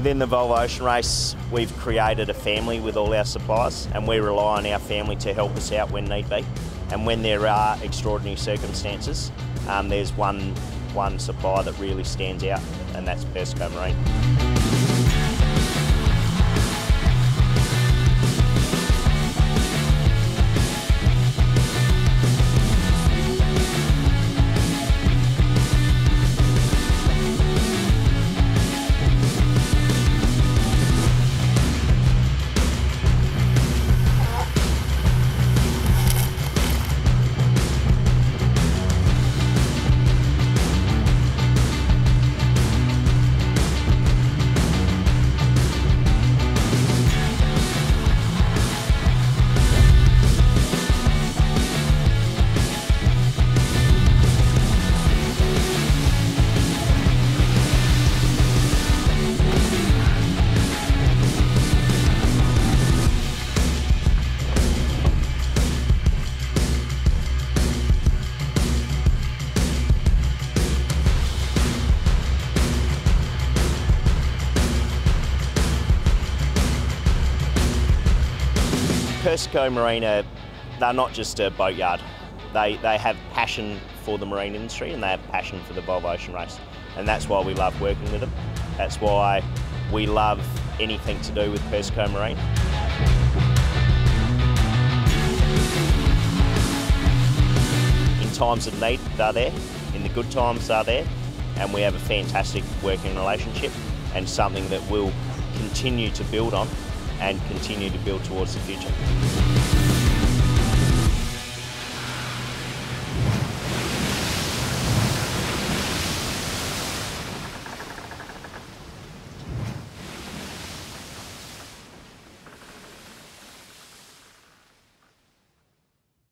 Within the Volvo Ocean Race, we've created a family with all our suppliers and we rely on our family to help us out when need be. And when there are extraordinary circumstances, um, there's one, one supplier that really stands out and that's Persico Marine. Persico Marina, they're not just a boatyard. They, they have passion for the marine industry and they have passion for the Volvo Ocean Race. And that's why we love working with them. That's why we love anything to do with Persico Marine. In times of need, they're there. In the good times, they're there. And we have a fantastic working relationship and something that we'll continue to build on and continue to build towards the future.